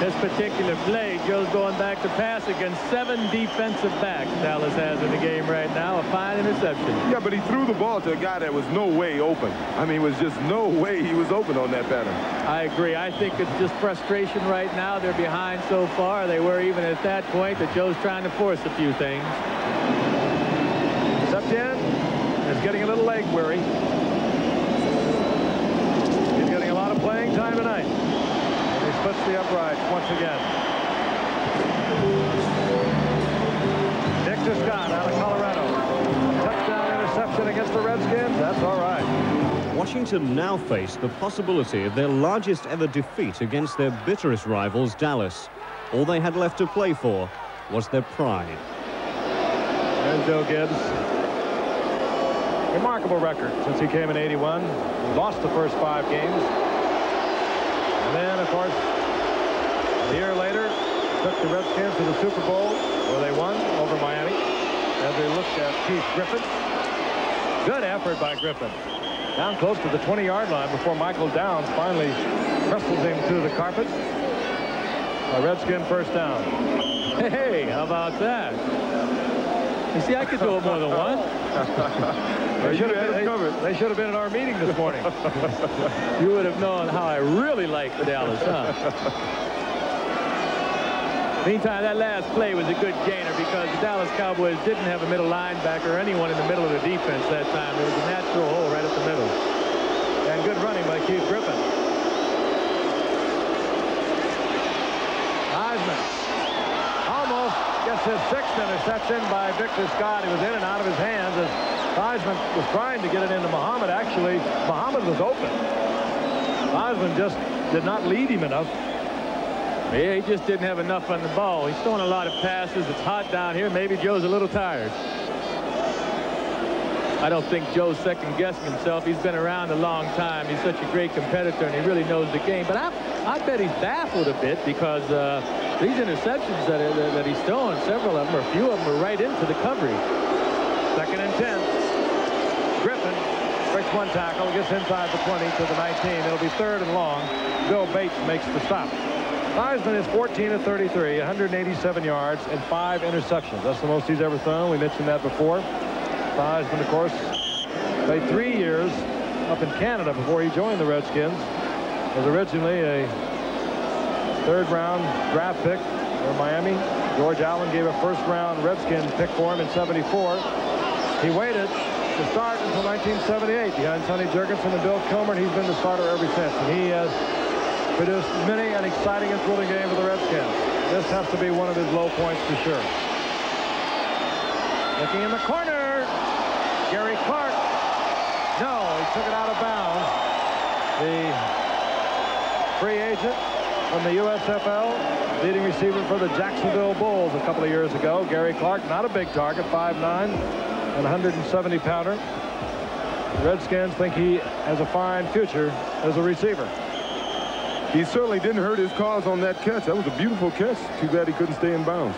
This particular play, Joe's going back to pass against seven defensive backs Dallas has in the game right now. A fine interception. Yeah, but he threw the ball to a guy that was no way open. I mean, it was just no way he was open on that pattern. I agree. I think it's just frustration right now. They're behind so far. They were even at that point that Joe's trying to force a few things. Septien is getting a little leg weary. He's getting a lot of playing time tonight. He splits the upright once again. Victor Scott out of Colorado. Touchdown interception against the Redskins. That's all right. Washington now face the possibility of their largest ever defeat against their bitterest rivals, Dallas. All they had left to play for was their pride. There's Joe Gibbs. Remarkable record since he came in 81. He lost the first five games. And then, of course, a year later, took the Redskins to the Super Bowl, where they won over Miami. As they looked at Keith Griffin. Good effort by Griffin. Down close to the 20-yard line before Michael Downs finally wrestles him to the carpet. A Redskin first down. Hey, how about that? You see, I could do it more than one. They should, have been, they, they should have been at our meeting this morning. You would have known how I really like the Dallas, huh? Meantime, that last play was a good gainer because the Dallas Cowboys didn't have a middle linebacker or anyone in the middle of the defense that time. There was a natural hole right at the middle. and good running by Keith Griffin. Theismann almost gets his sixth interception by Victor Scott. He was in and out of his hands as Theismann was trying to get it into Muhammad. Actually, Muhammad was open. Theismann just did not lead him enough. Yeah, he just didn't have enough on the ball. He's throwing a lot of passes. It's hot down here. Maybe Joe's a little tired. I don't think Joe's second-guessing himself. He's been around a long time. He's such a great competitor, and he really knows the game. But I, I bet he's baffled a bit because uh, these interceptions that, are, that he's throwing, several of them, or a few of them, are right into the coverage. Second and 10. Griffin breaks one tackle, gets inside the 20 to the 19. It'll be third and long. Bill Bates makes the stop. Theismann is 14 of 33, 187 yards, and five interceptions. That's the most he's ever thrown. We mentioned that before. Theismann, of course, played three years up in Canada before he joined the Redskins. Was originally a third-round draft pick for Miami. George Allen gave a first-round Redskins pick for him in 74. He waited to start until 1978 behind Sonny Jurgensen and Bill Kilmer. and He's been the starter ever since, and he has produced many an exciting and thrilling game for the Redskins. This has to be one of his low points for sure. Looking in the corner, Gary Clark. No, he took it out of bounds. The free agent from the USFL, leading receiver for the Jacksonville Bulls a couple of years ago. Gary Clark, not a big target, 5'9", and 170 pounder. The Redskins think he has a fine future as a receiver. He certainly didn't hurt his cause on that catch. That was a beautiful catch. Too bad he couldn't stay in bounds.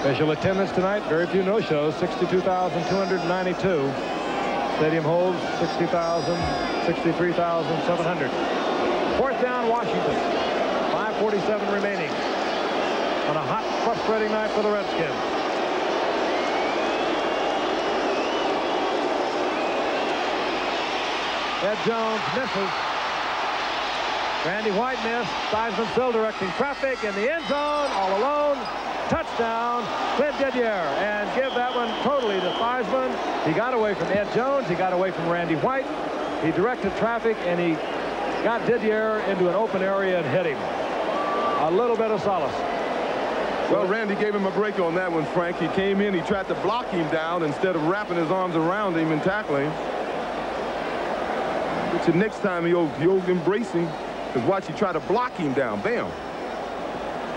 Special attendance tonight, very few no-shows, 62,292. Stadium holds 60,000, 63,700. Fourth down, Washington. 5.47 remaining on a hot, frustrating night for the Redskins. Ed Jones misses. Randy White missed. Theismann still directing traffic in the end zone, all alone. Touchdown, Clint Didier. And give that one totally to Theismann. He got away from Ed Jones. He got away from Randy White. He directed traffic, and he got Didier into an open area and hit him. A little bit of solace. Well, Randy gave him a break on that one, Frank. He came in, he tried to block him down instead of wrapping his arms around him and tackling. But the next time he'll, he'll embrace him. Because watch, he try to block him down. Bam.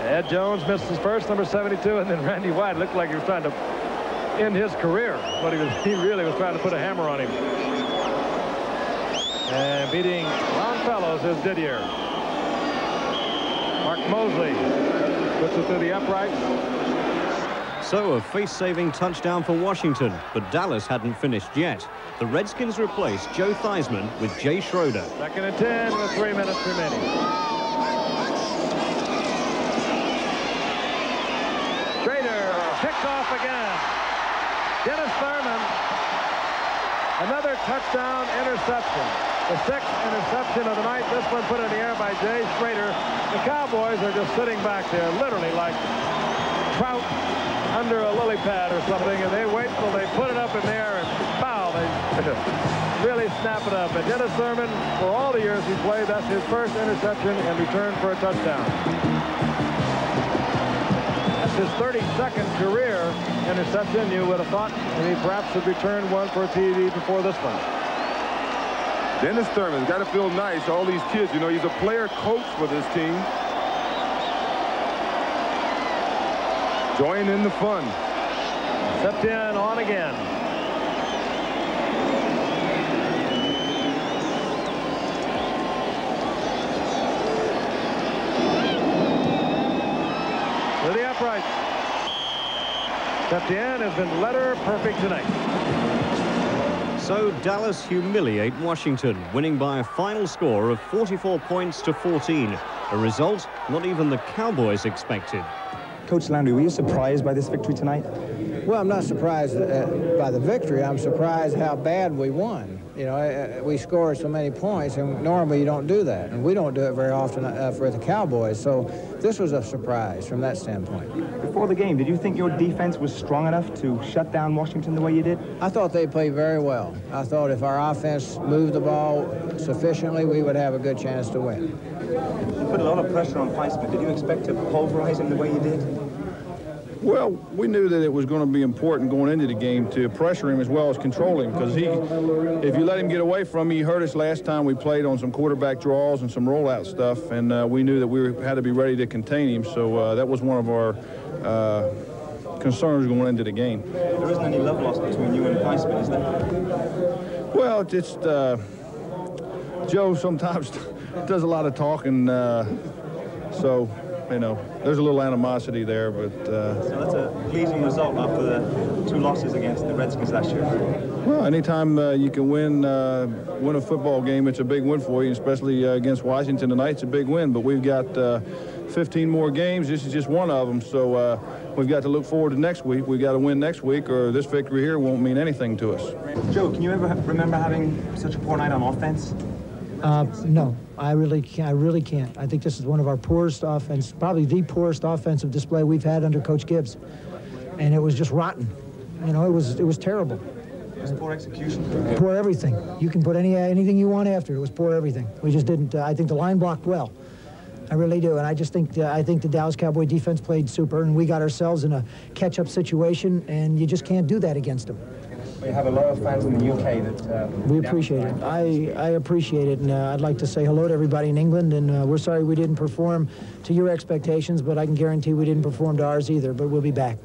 Ed Jones missed his first, number 72, and then Randy White looked like he was trying to end his career. But he, was, he really was trying to put a hammer on him. And beating Longfellows is Didier. Mark Moseley puts it through the uprights. So a face-saving touchdown for Washington, but Dallas hadn't finished yet. The Redskins replaced Joe Theismann with Jay Schroeder. Second and 10 with three minutes remaining. Schroeder picked off again. Dennis Thurman, another touchdown interception. The sixth interception of the night. This one put in the air by Jay Schroeder. The Cowboys are just sitting back there, literally like trout under a lily pad or something, and they wait till they put it up in the air and pow, they really snap it up. And Dennis Thurman, for all the years he played, that's his first interception and return for a touchdown. That's his 32nd career interception. You would have thought he perhaps would return one for a TD before this one. Dennis Thurman's got to feel nice. All these kids, you know, he's a player coach for this team. Join in the fun. Septien on again. To the upright. Septien has been letter perfect tonight. So Dallas humiliate Washington, winning by a final score of 44 points to 14. A result not even the Cowboys expected. Coach Landry, were you surprised by this victory tonight? Well, I'm not surprised uh, by the victory. I'm surprised how bad we won. You know, we scored so many points, and normally you don't do that, and we don't do it very often uh, for the Cowboys. So this was a surprise from that standpoint. Before the game, did you think your defense was strong enough to shut down Washington the way you did? I thought they played very well. I thought if our offense moved the ball sufficiently, we would have a good chance to win. You put a lot of pressure on Theismann. Did you expect to pulverize him the way you did? Well, we knew that it was going to be important going into the game to pressure him as well as control him because he, if you let him get away from you, he hurt us last time we played on some quarterback draws and some rollout stuff, and uh, we knew that we had to be ready to contain him. So uh, that was one of our uh, concerns going into the game. There isn't any love lost between you and Theismann, is there? Well, it's uh, Joe sometimes does a lot of talking, uh, so you know, there's a little animosity there, but... Uh, so that's a pleasing result after the two losses against the Redskins last year. Well, anytime uh, you can win uh, win a football game, it's a big win for you, especially uh, against Washington tonight. It's a big win, but we've got uh, 15 more games. This is just one of them, so uh, we've got to look forward to next week. We've got to win next week, or this victory here won't mean anything to us. Joe, can you ever remember having such a poor night on offense? Uh, no, I really, can't, I really can't. I think this is one of our poorest offense, probably the poorest offensive display we've had under Coach Gibbs, and it was just rotten. You know, it was it was terrible. It was poor execution. Poor everything. You can put any anything you want after it. It was poor everything. We just didn't. Uh, I think the line blocked well. I really do, and I just think uh, I think the Dallas Cowboy defense played super, and we got ourselves in a catch-up situation, and you just can't do that against them. We have a lot of fans in the UK that... Uh, we appreciate it. I, I appreciate it, and uh, I'd like to say hello to everybody in England, and uh, we're sorry we didn't perform to your expectations, but I can guarantee we didn't perform to ours either, but we'll be back.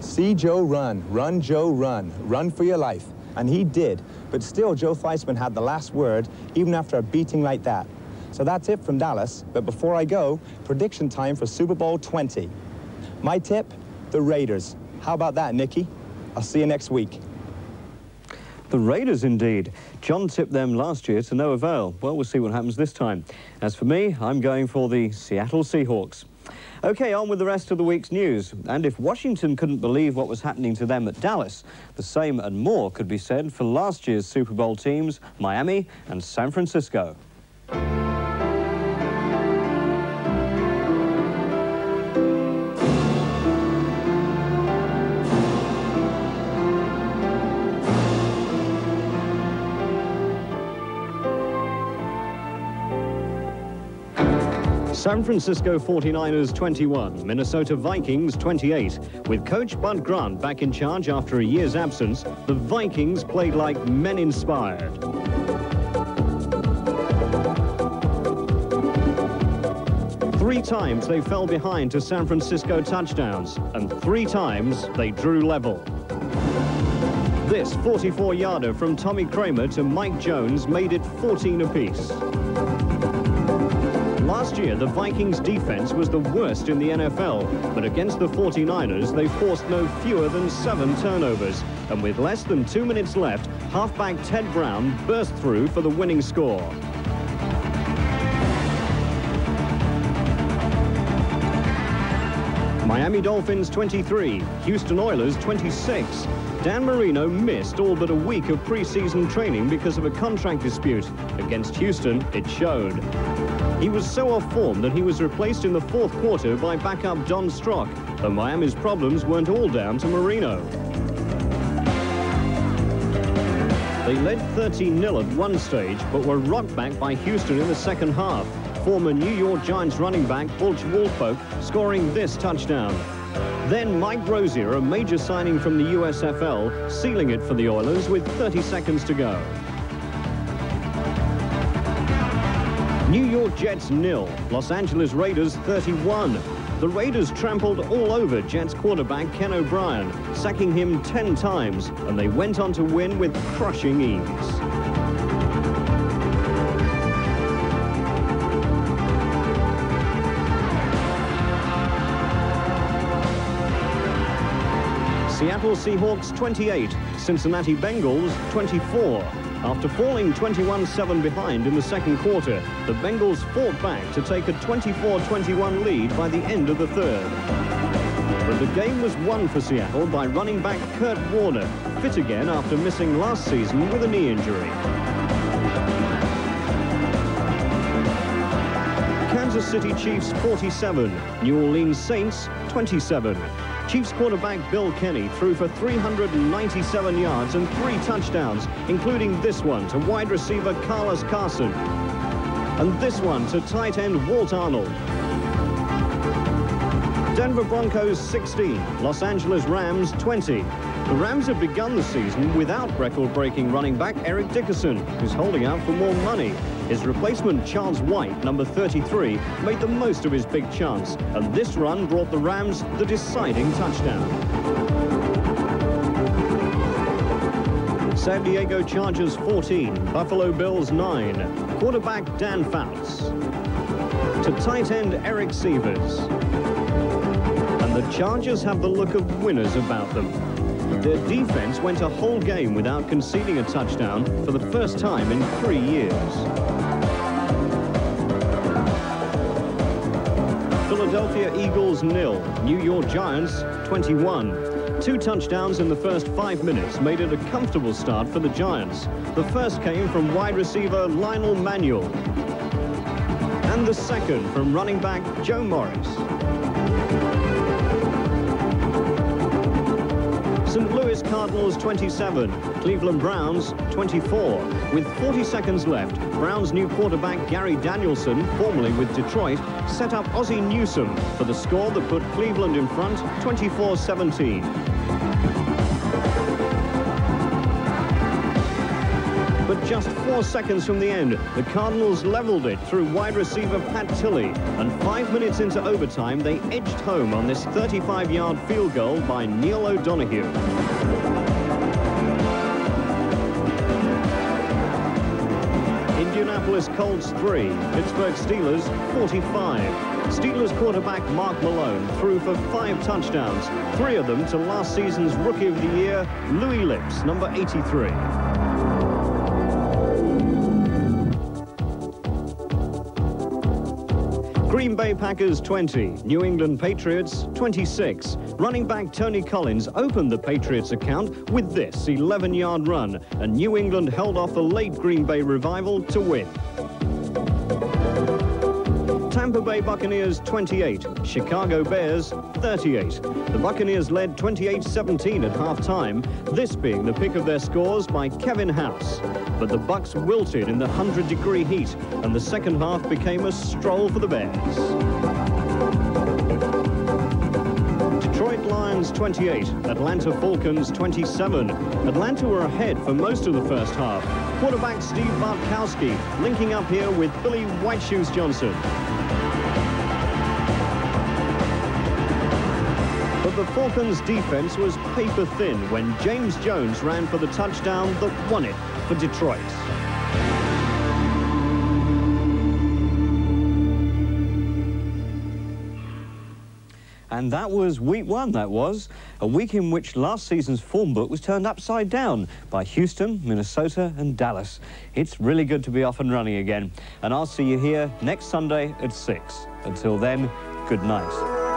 See Joe run. Run, Joe, run. Run for your life. And he did. But still, Joe Theismann had the last word, even after a beating like that. So that's it from Dallas. But before I go, prediction time for Super Bowl 20. My tip, the Raiders. How about that, Nikki? I'll see you next week. The Raiders, indeed. John tipped them last year to no avail. Well, we'll see what happens this time. As for me, I'm going for the Seattle Seahawks. OK, on with the rest of the week's news. And if Washington couldn't believe what was happening to them at Dallas, the same and more could be said for last year's Super Bowl teams, Miami and San Francisco. San Francisco 49ers 21, Minnesota Vikings 28. With coach Bud Grant back in charge after a year's absence, the Vikings played like men inspired. Three times they fell behind to San Francisco touchdowns, and three times they drew level. This 44-yarder from Tommy Kramer to Mike Jones made it 14 apiece. Last year, the Vikings defense was the worst in the NFL, but against the 49ers, they forced no fewer than seven turnovers. And with less than two minutes left, halfback Ted Brown burst through for the winning score. Miami Dolphins 23, Houston Oilers 26. Dan Marino missed all but a week of preseason training because of a contract dispute. Against Houston, it showed. He was so off form that he was replaced in the fourth quarter by backup Don Strock, but Miami's problems weren't all down to Marino. They led 13-0 at one stage, but were rocked back by Houston in the second half former New York Giants running back Butch Woolfolk scoring this touchdown. Then Mike Rozier, a major signing from the USFL, sealing it for the Oilers with 30 seconds to go. New York Jets nil, Los Angeles Raiders 31. The Raiders trampled all over Jets quarterback Ken O'Brien, sacking him 10 times, and they went on to win with crushing ease. Seattle Seahawks 28, Cincinnati Bengals 24. After falling 21-7 behind in the second quarter, the Bengals fought back to take a 24-21 lead by the end of the third. But the game was won for Seattle by running back Curt Warner, fit again after missing last season with a knee injury. Kansas City Chiefs 47, New Orleans Saints 27. Chiefs quarterback Bill Kenny threw for 397 yards and three touchdowns, including this one to wide receiver Carlos Carson. And this one to tight end Walt Arnold. Denver Broncos 16, Los Angeles Rams 20. The Rams have begun the season without record-breaking running back Eric Dickerson, who's holding out for more money. His replacement, Charles White, number 33, made the most of his big chance, and this run brought the Rams the deciding touchdown. San Diego Chargers 14, Buffalo Bills 9. Quarterback Dan Fouts. To tight end Eric Sievers. And the Chargers have the look of winners about them. Their defense went a whole game without conceding a touchdown for the first time in three years. Philadelphia Eagles nil, New York Giants 21. Two touchdowns in the first five minutes made it a comfortable start for the Giants. The first came from wide receiver Lionel Manuel. And the second from running back Joe Morris. Cardinals 27, Cleveland Browns 24. With 40 seconds left, Browns new quarterback Gary Danielson, formerly with Detroit, set up Ozzie Newsome for the score that put Cleveland in front 24-17. Just four seconds from the end, the Cardinals leveled it through wide receiver Pat Tilley. And five minutes into overtime, they edged home on this 35-yard field goal by Neil O'Donoghue. Indianapolis Colts 3, Pittsburgh Steelers 45. Steelers quarterback Mark Malone threw for five touchdowns, three of them to last season's Rookie of the Year, Louis Lipps, number 83. Green Bay Packers 20, New England Patriots 26. Running back Tony Collins opened the Patriots account with this 11-yard run, and New England held off a late Green Bay revival to win. Tampa Bay Buccaneers 28, Chicago Bears 38. The Buccaneers led 28-17 at halftime, this being the pick of their scores by Kevin House. But the Bucks wilted in the 100-degree heat, and the second half became a stroll for the Bears. Detroit Lions 28, Atlanta Falcons 27. Atlanta were ahead for most of the first half. Quarterback Steve Bartkowski linking up here with Billy White Shoes Johnson. Falcons' defense was paper thin when James Jones ran for the touchdown that won it for Detroit. And that was week one, that was. A week in which last season's form book was turned upside down by Houston, Minnesota and Dallas. It's really good to be off and running again. And I'll see you here next Sunday at 6. Until then, good night.